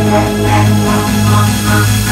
Thank you.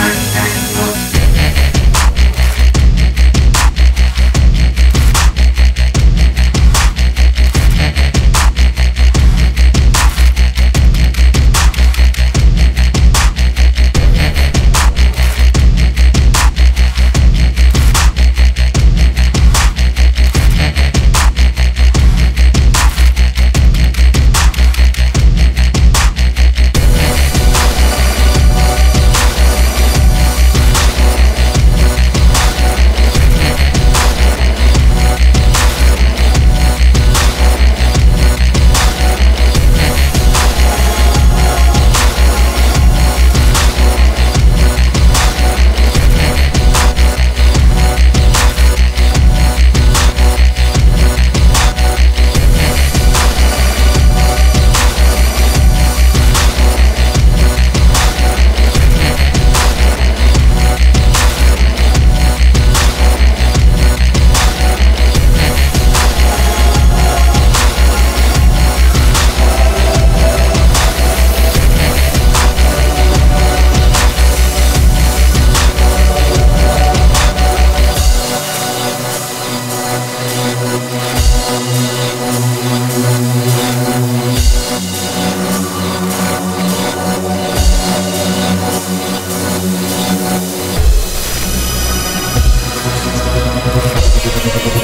Música